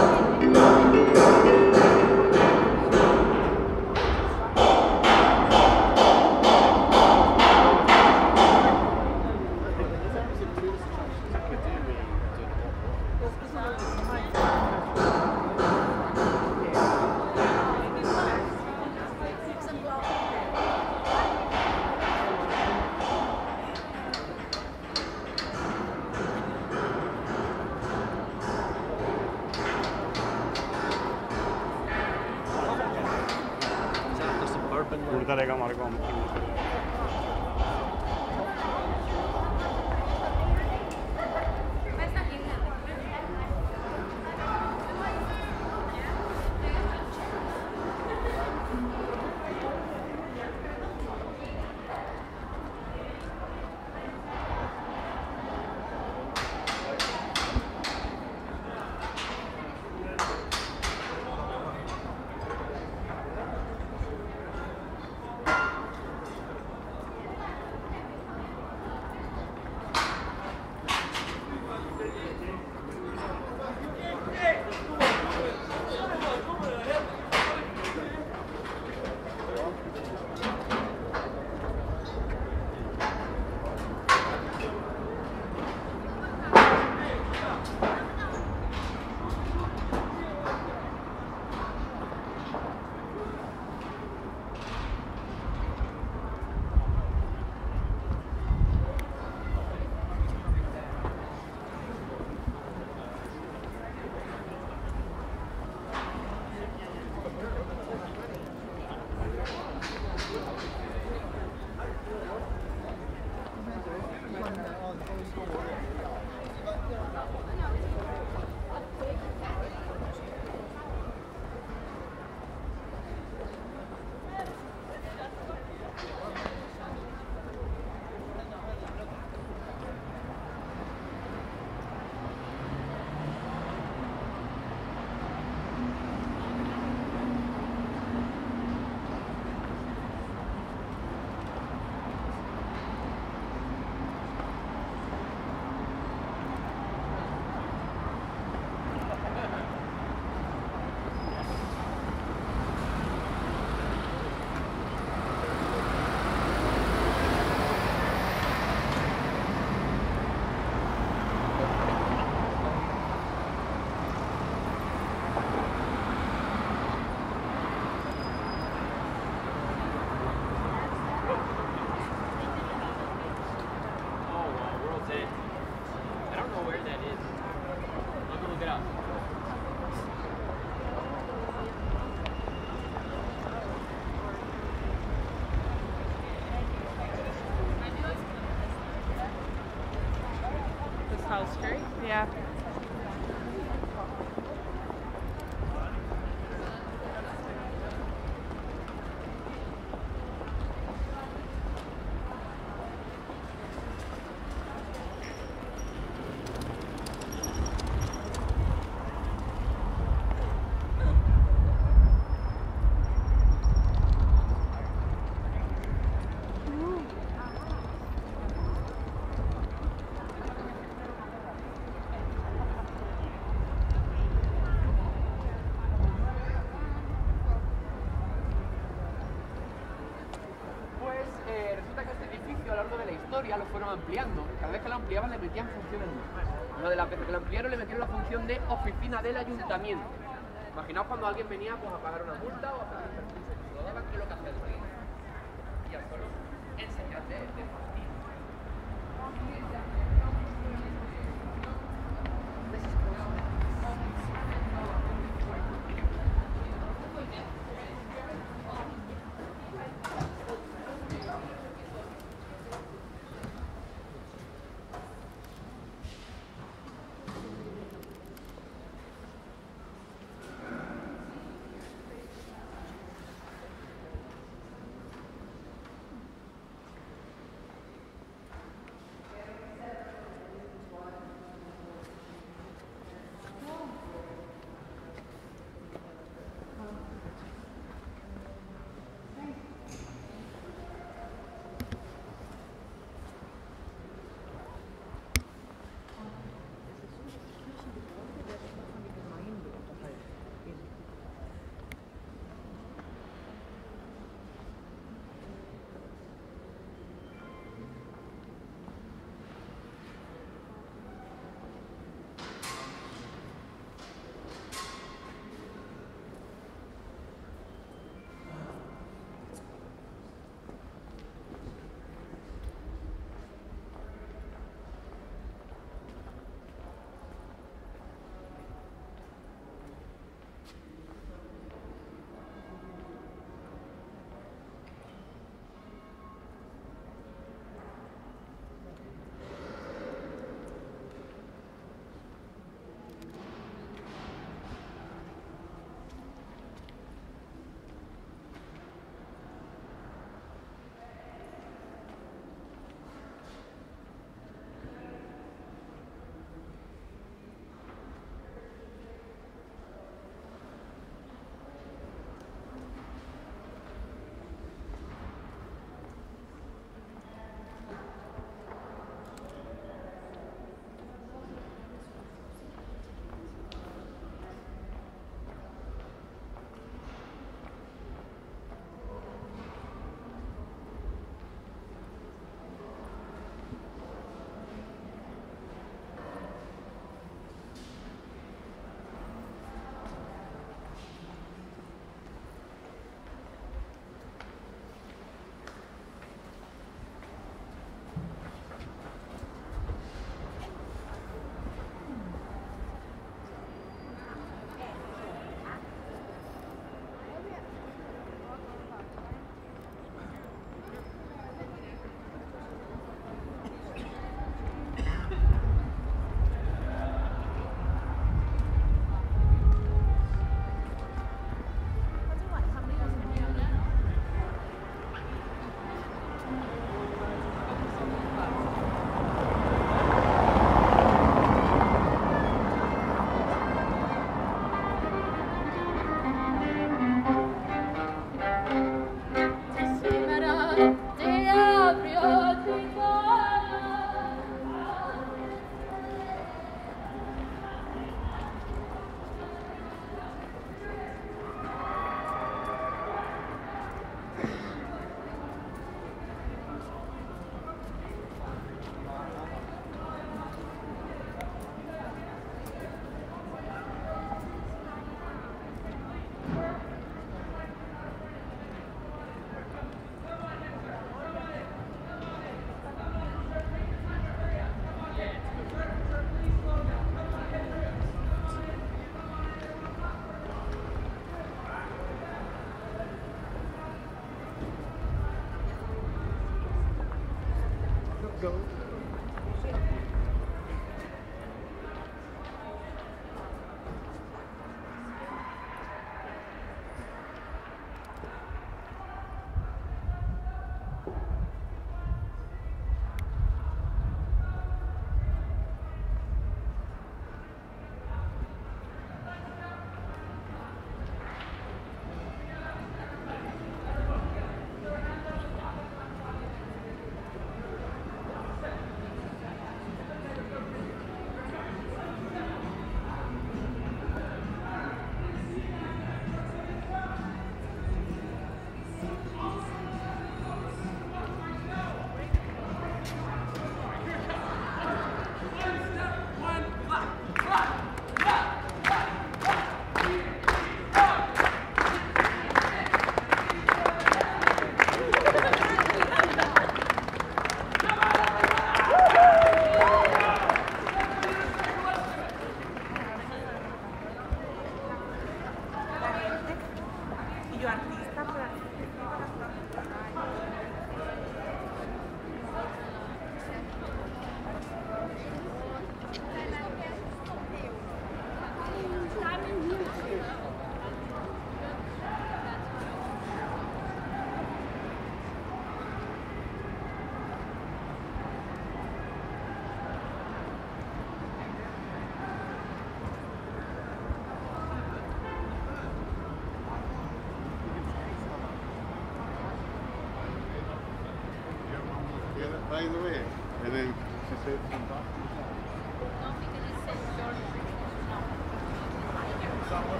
아 ampliando. Cada vez que lo ampliaban le metían funciones nuevas. Una de las que lo ampliaron le metieron la función de oficina del ayuntamiento. Imaginaos cuando alguien venía pues, a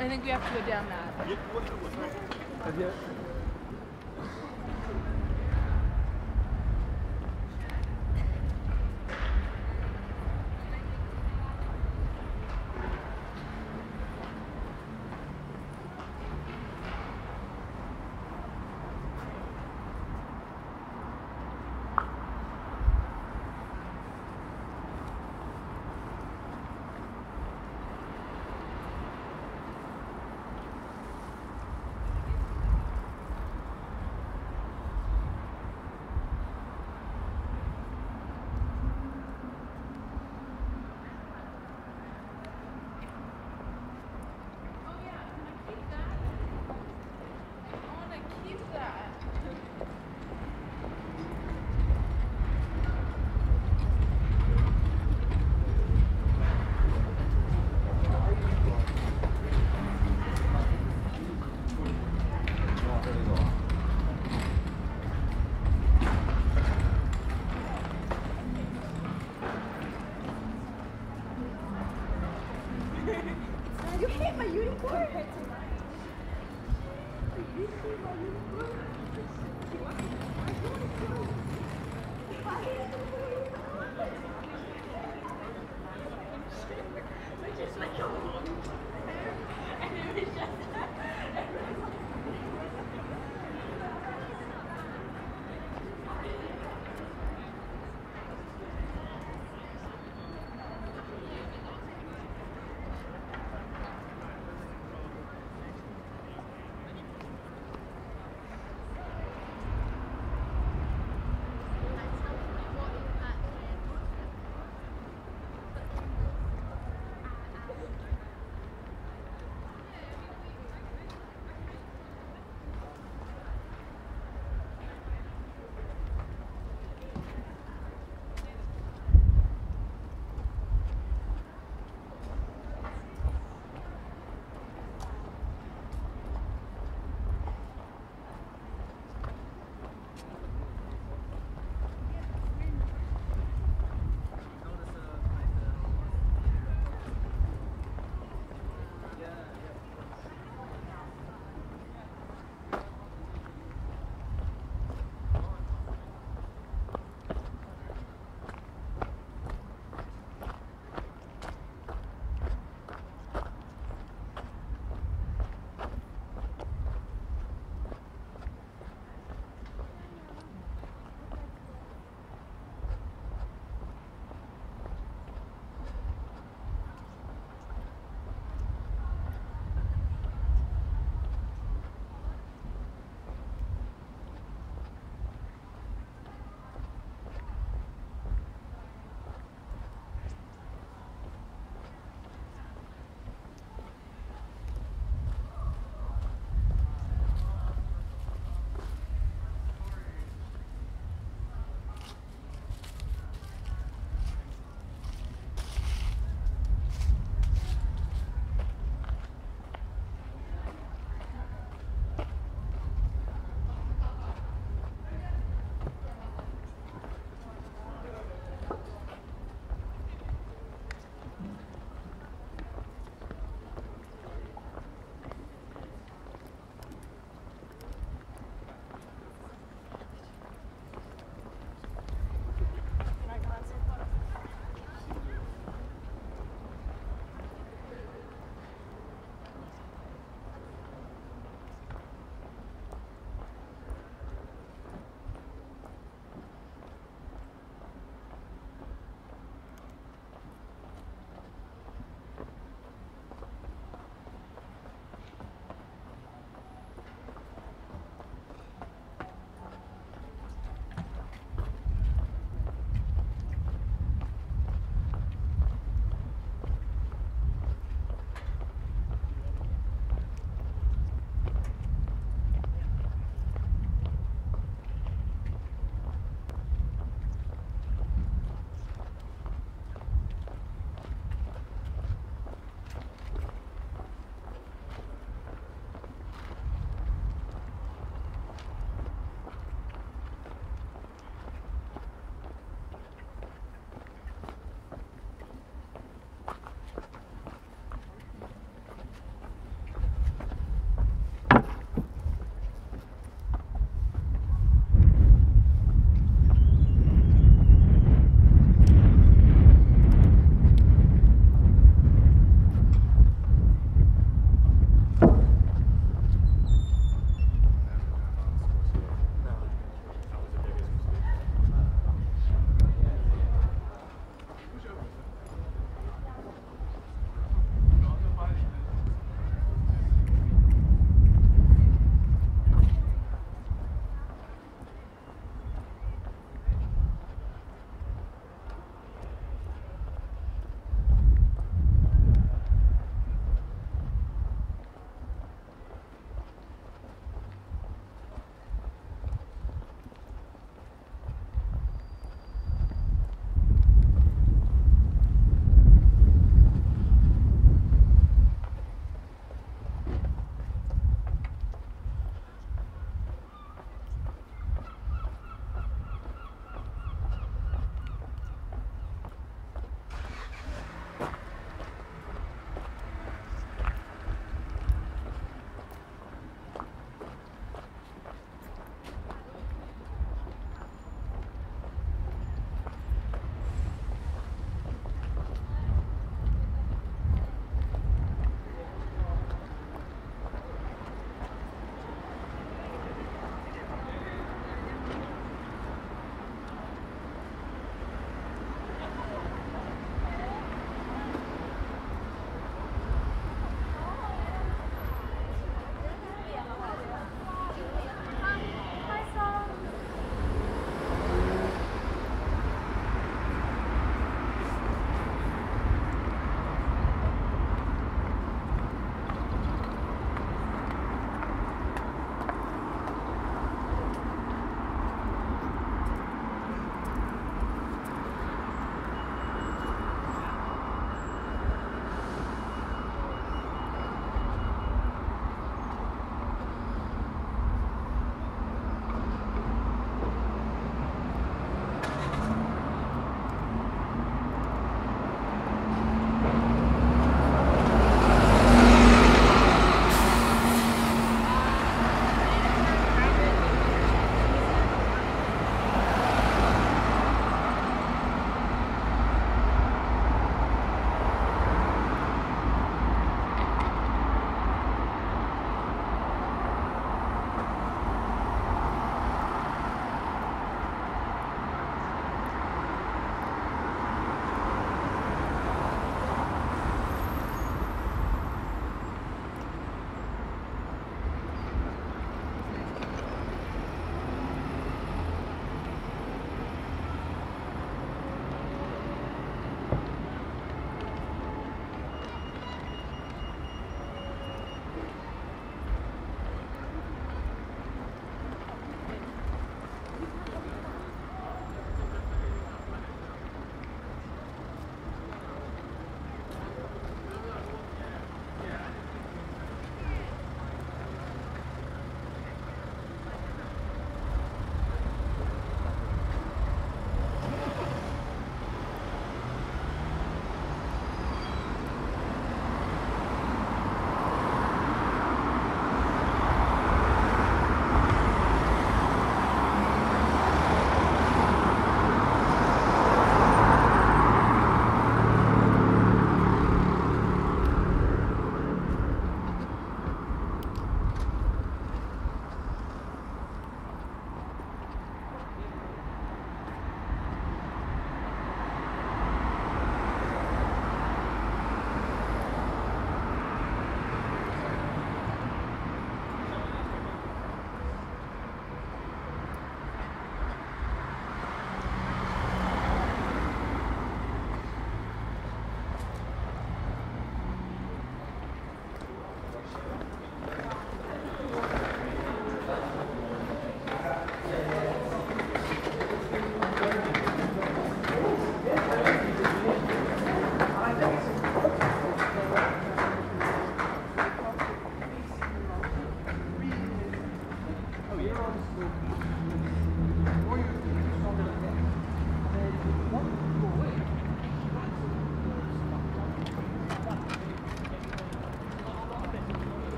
I think we have to go down that.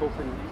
Hoping.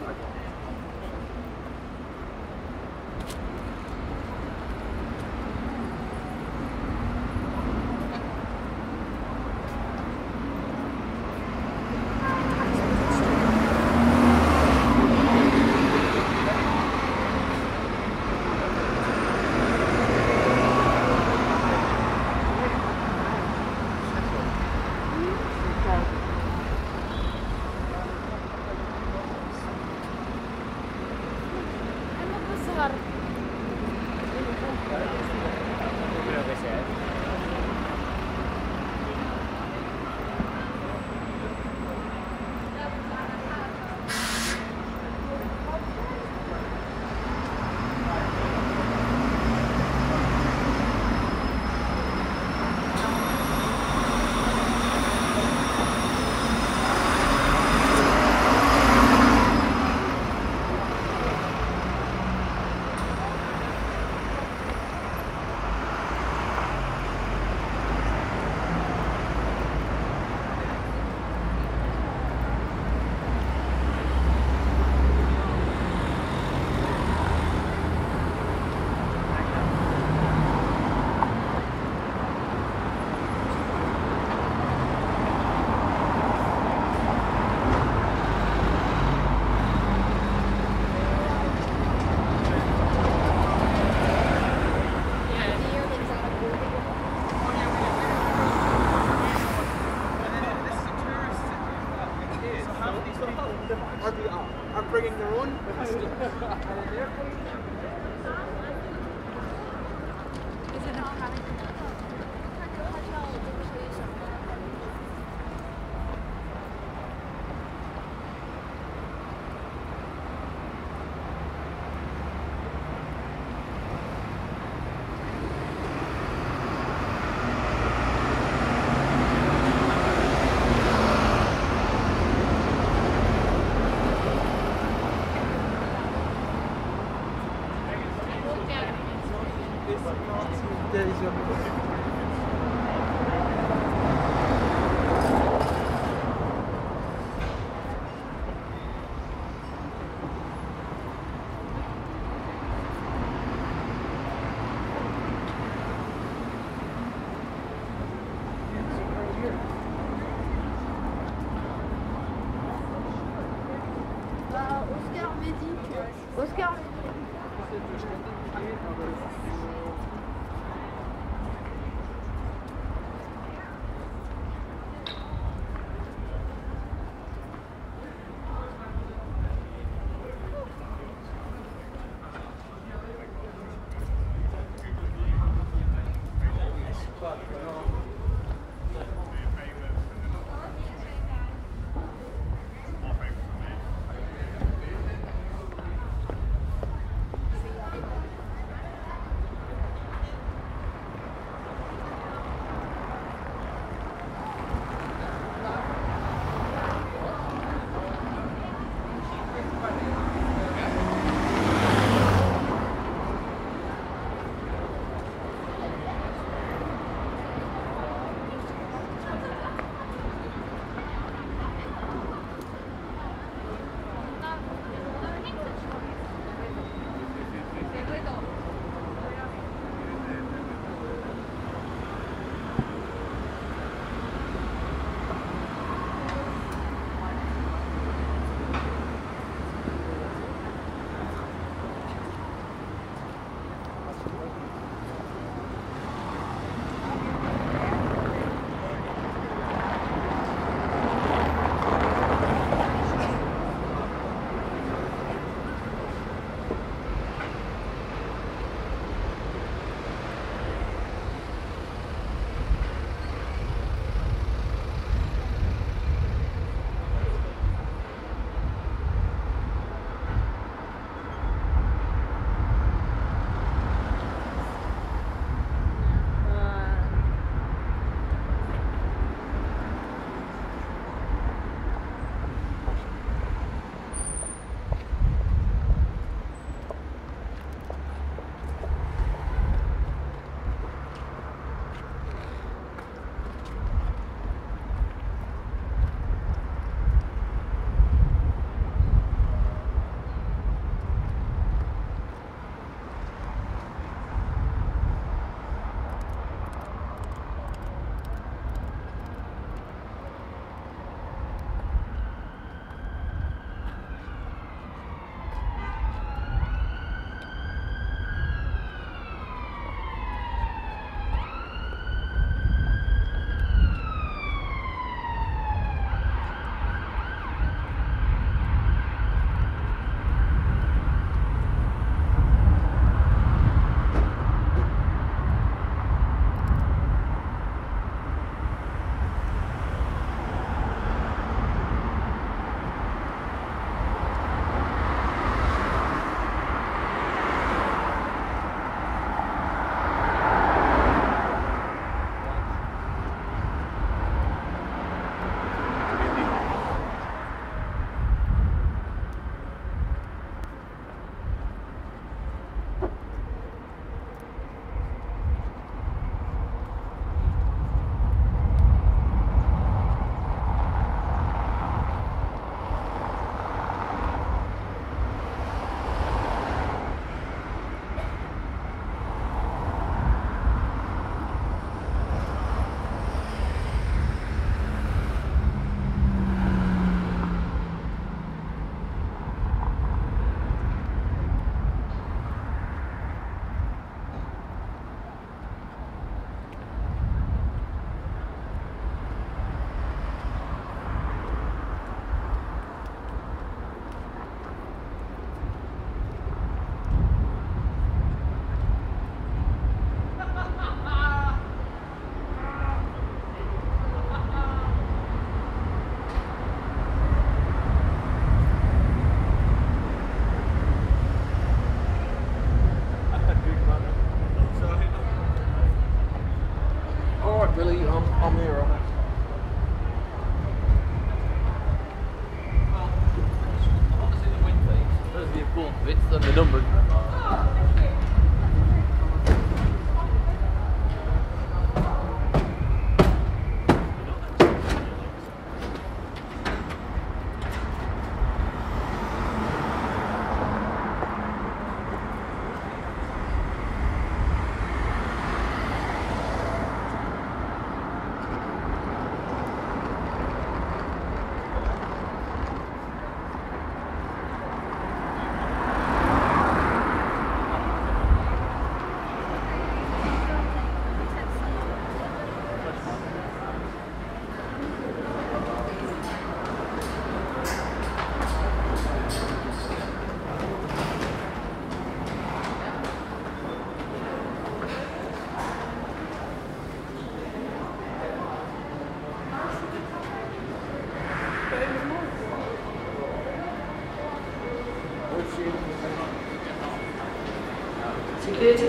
Eu te tipo,